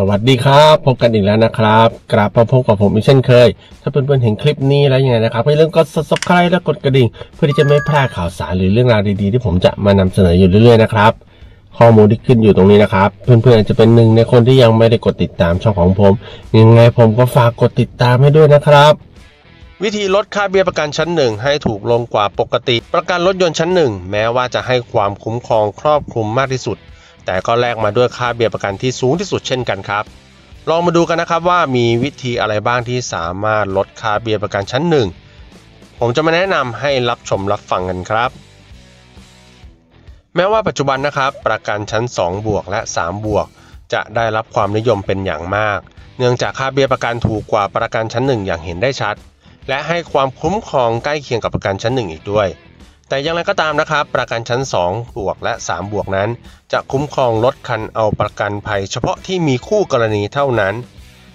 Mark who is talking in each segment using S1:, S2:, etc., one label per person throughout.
S1: สวัสดีครับพบกันอีกแล้วนะครับกราบมาพบกับผมอีกเช่นเคย ถ้าเพื่อนๆเห็นคลิปนี้แล้วยังไงนะครับอย่าลืมกด subscribe และกดกระดิ่ง เพื่อที่จะไม่พลาดข่าวสารหรือเรื่องราวดีๆ ที่ผมจะมานำเสนออยู่เรื่อยๆนะครับข้อมูลที่ขึ้นอยู่ตรงนี้นะครับ เพื่อนๆอาจจะเป็นหนึ่งในคนที่ยังไม่ได้กดติดตามช่องของผมยังไงผมก็ฝากกดติดตามให้ด้วยนะครับ วิธีลดค่าเบี้ยประกันชั้นหนึ่งให้ถูกลงกว่าปกติ ประกันรถยนต์ชั้นหนึ่งแม้ว่าจะให้ความคุ้มครองครอบคลุมมากที่สุด แต่ก็แลกมาด้วยค่าเบี้ยประกันที่สูงที่สุดเช่นกันครับ ลองมาดูกันนะครับว่ามีวิธีอะไรบ้างที่สามารถลดค่าเบี้ยประกันชั้นหนึ่งผมจะมาแนะนำให้รับชมรับฟังกันครับ แม้ว่าปัจจุบันนะครับ ประกันชั้น 2 บวกและ 3 บวก จะได้รับความนิยมเป็นอย่างมาก เนื่องจากค่าเบี้ยประกันถูกกว่าประกันชั้น 1 อย่างเห็นได้ชัด และให้ความคุ้มครองใกล้เคียงกับประกันชั้น 1 อีกด้วย แต่อย่างไรก็ตามนะครับ ประกันชั้น 2 บวกและ 3 บวกนั้น จะคุ้มครองรถคันเอาประกันภัย เฉพาะที่มีคู่กรณีเท่านั้น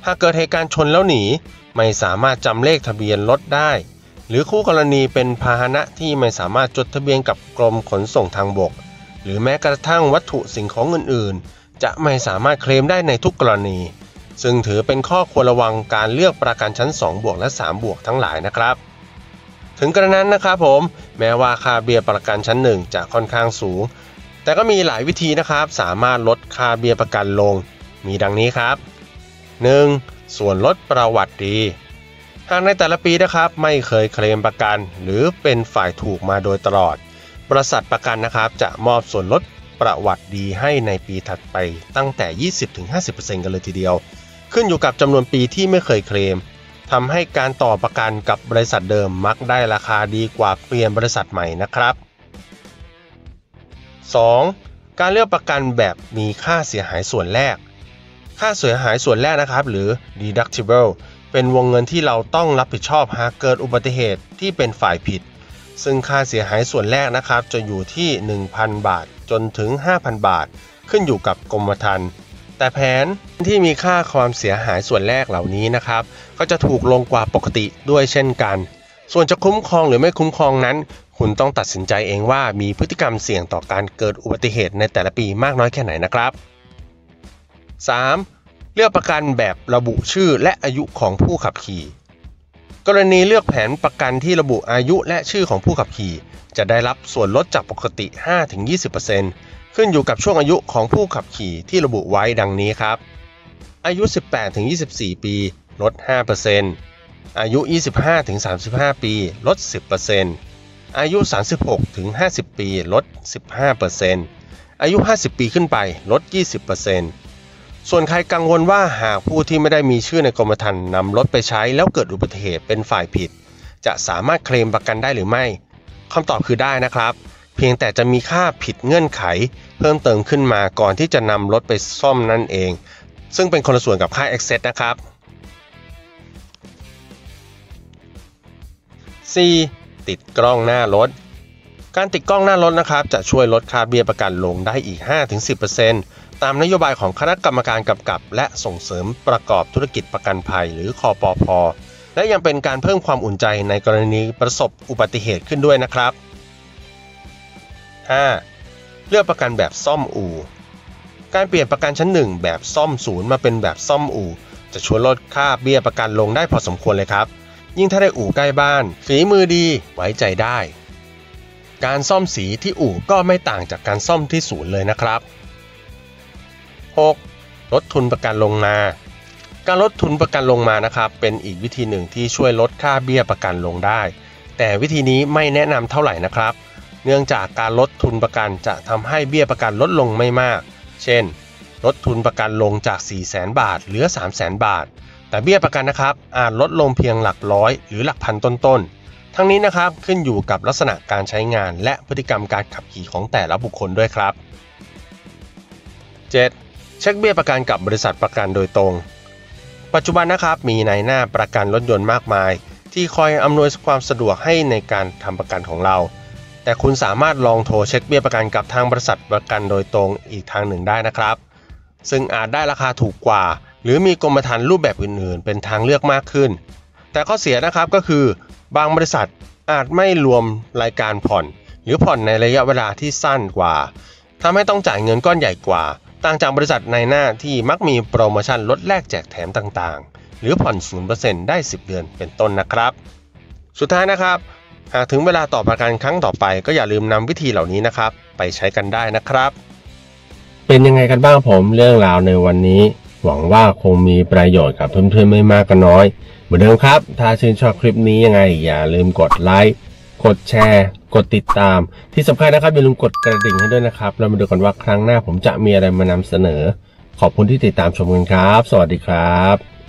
S1: หากเกิดเหตุการณ์ชนแล้วหนี ไม่สามารถจำเลขทะเบียนรถได้ หรือคู่กรณีเป็นพาหนะที่ไม่สามารถจดทะเบียนกับกรมขนส่งทางบก หรือแม้กระทั่งวัตถุสิ่งของอื่นๆ จะไม่สามารถเคลมได้ในทุกกรณี ซึ่งถือเป็นข้อควรระวังการเลือกประกันชั้น 2 บวกและ 3 บวกทั้งหลายนะครับ ถึงกระนั้นนะครับผมแม้ว่าค่าเบี้ยประกันชั้น1จะค่อนข้างสูง แต่ก็มีหลายวิธีนะครับ สามารถลดค่าเบี้ยประกันลง มีดังนี้ครับ 1. ส่วนลดประวัติดีหากในแต่ละปีนะครับไม่เคยเคลมประกัน หรือเป็นฝ่ายถูกมาโดยตลอด บริษัทประกันนะครับ จะมอบส่วนลดประวัติดีให้ในปีถัดไปตั้งแต่ 20-50%กันเลยทีเดียว ขึ้นอยู่กับจำนวนปีที่ไม่เคยเคลม ทำให้การต่อประกันกับบริษัทเดิมมักได้ราคาดีกว่าเปลี่ยนบริษัทใหม่นะครับ 2. การเลือกประกันแบบมีค่าเสียหายส่วนแรก ค่าเสียหายส่วนแรกนะครับ หรือ deductible เป็นวงเงินที่เราต้องรับผิดชอบหากเกิดอุบัติเหตุที่เป็นฝ่ายผิด ซึ่งค่าเสียหายส่วนแรกนะครับ จะอยู่ที่ 1,000 บาทจนถึง 5,000 บาท ขึ้นอยู่กับกรมธรรม์ แต่แผนที่มีค่าความเสียหายส่วนแรกเหล่านี้นะครับ ก็จะถูกลงกว่าปกติด้วยเช่นกัน ส่วนจะคุ้มครองหรือไม่คุ้มครองนั้น คุณต้องตัดสินใจเองว่ามีพฤติกรรมเสี่ยงต่อการเกิดอุบัติเหตุในแต่ละปีมากน้อยแค่ไหนนะครับ 3. เลือกประกันแบบระบุชื่อและอายุของผู้ขับขี่กรณีเลือกแผนประกันที่ระบุอายุและชื่อของผู้ขับขี่ จะได้รับส่วนลดจากปกติ 5-20% ขึ้นอยู่กับช่วงอายุของผู้ขับขี่ที่ระบุไว้ดังนี้ครับ อายุ 18-24 ปี ลด 5%อายุ 25-35 ปี ลด 10%อายุ 36-50 ปี ลด 15%อายุ 50 ปีขึ้นไป ลด 20%ส่วนใครกังวลว่าหากผู้ที่ไม่ได้มีชื่อในกรมธรรม์นำรถไปใช้แล้วเกิดอุบัติเหตุเป็นฝ่ายผิด จะสามารถเคลมประกันได้หรือไม่คำตอบคือได้นะครับ เพียงแต่จะมีค่าผิดเงื่อนไข เพิ่มเติมขึ้นมาก่อนที่จะนำรถไปซ่อมนั่นเอง ซึ่งเป็นคนละส่วนกับค่า Excess นะครับ 4. ติดกล้องหน้ารถ การติดกล้องหน้ารถนะครับ จะช่วยลดค่าเบี้ยประกันลงได้อีก 5-10%ตามนโยบายของคณะกรรมการกำกับ และส่งเสริมประกอบธุรกิจประกันภัย หรือคอปพและยังเป็นการเพิ่มความอุ่นใจในกรณีประสบอุบัติเหตุขึ้นด้วยนะครับ 5. เลือกประกันแบบซ่อมอู่ การเปลี่ยนประกันชั้น 1 แบบซ่อมศูนย์มาเป็นแบบซ่อมอู่ จะช่วยลดค่าเบี้ยประกันลงได้พอสมควรเลยครับ ยิ่งถ้าได้อู่ใกล้บ้าน ฝีมือดีไว้ใจได้ การซ่อมสีที่อู่ก็ไม่ต่างจากการซ่อมที่ศูนย์เลยนะครับ 6. ลดทุนประกันลงมา การลดทุนประกันลงมานะครับ เป็นอีกวิธีหนึ่งที่ช่วยลดค่าเบี้ยประกันลงได้ แต่วิธีนี้ไม่แนะนำเท่าไหร่นะครับ เนื่องจากการลดทุนประกันจะทำให้เบี้ยประกันลดลงไม่มาก เช่น ลดทุนประกันลงจาก 4 0 0แสนบาท เหลือ 3 0 0แสนบาท แต่เบี้ยประกันนะครับอาจลดลงเพียงหลักร้อย หรือหลักพันต้นๆ ทั้งนี้นะครับขึ้นอยู่กับลักษณะการใช้งานและพฤติกรรมการขับขี่ของแต่ละบุคคลด้วยครับ 7. เช็คเบี้ยประกันกับบริษัทประกันโดยตรง ปัจจุบันนะครับมีในหน้าประกันรถยนต์มากมาย ที่คอยอำนวยความสะดวกให้ในการทำประกันของเรา แต่คุณสามารถลองโทรเช็คเบี้ยประกันกับทางบริษัทประกันโดยตรงอีกทางหนึ่งได้นะครับ ซึ่งอาจได้ราคาถูกกว่า หรือมีกรมธรรม์รูปแบบอื่นๆ เป็นทางเลือกมากขึ้น แต่ข้อเสียนะครับก็คือบางบริษัทอาจไม่รวมรายการผ่อน หรือผ่อนในระยะเวลาที่สั้นกว่าทำให้ต้องจ่ายเงินก้อนใหญ่กว่า ต่างจากบริษัทในหน้าที่มักมีโปรโมชั่นลดแลกแจกแถมต่างๆ หรือผ่อน 0%ได้ 10 เดือนเป็นต้นนะครับ สุดท้ายนะครับ หากถึงเวลาต่อประกันครั้งต่อไป ก็อย่าลืมนำวิธีเหล่านี้นะครับ ไปใช้กันได้นะครับ เป็นยังไงกันบ้างผมเรื่องราวในวันนี้ หวังว่าคงมีประโยชน์กับเพื่อนๆไม่มากก็น้อย เหมือนเดิมครับ ถ้าชื่นชอบคลิปนี้ยังไง อย่าลืมกดไลค์กดแชร์ กดติดตาม ที่สำคัญนะครับอย่าลืมกดกระดิ่งให้ด้วยนะครับเรามาดูกันว่าครั้งหน้าผมจะมีอะไรมานำเสนอ ขอบคุณที่ติดตามชมกันครับ สวัสดีครับ